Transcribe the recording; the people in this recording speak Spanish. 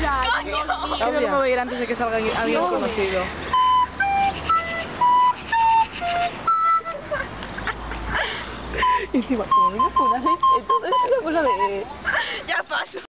Ya, ¡Coño! No puedo ir antes de que salga alguien conocido. Entonces es una cosa de... Ya paso.